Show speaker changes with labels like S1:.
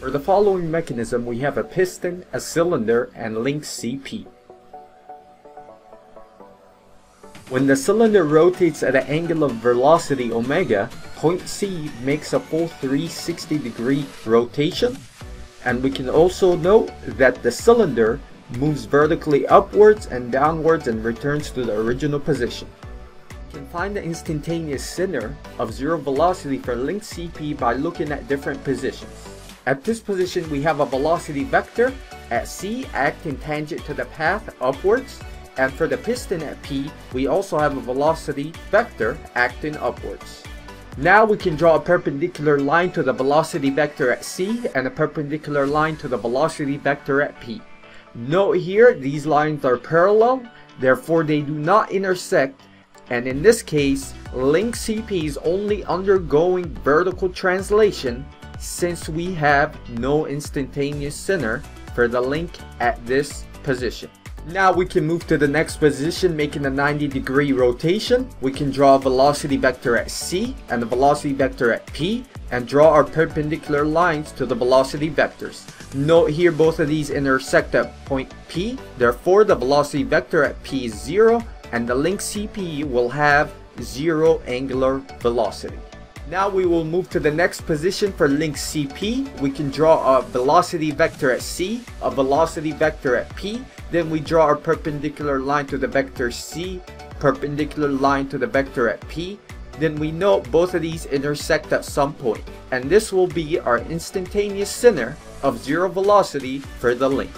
S1: For the following mechanism, we have a piston, a cylinder, and link CP. When the cylinder rotates at an angular velocity omega, point C makes a full 360 degree rotation. And we can also note that the cylinder moves vertically upwards and downwards and returns to the original position. We can find the instantaneous center of zero velocity for link CP by looking at different positions. At this position, we have a velocity vector at C acting tangent to the path upwards, and for the piston at P, we also have a velocity vector acting upwards. Now we can draw a perpendicular line to the velocity vector at C and a perpendicular line to the velocity vector at P. Note here, these lines are parallel, therefore they do not intersect, and in this case, link CP is only undergoing vertical translation since we have no instantaneous center for the link at this position. Now we can move to the next position making a 90 degree rotation. We can draw a velocity vector at C and a velocity vector at P and draw our perpendicular lines to the velocity vectors. Note here both of these intersect at point P, therefore the velocity vector at P is 0 and the link CP will have 0 angular velocity. Now we will move to the next position for link CP. We can draw a velocity vector at C, a velocity vector at P. Then we draw our perpendicular line to the vector C, perpendicular line to the vector at P. Then we know both of these intersect at some point. And this will be our instantaneous center of zero velocity for the link.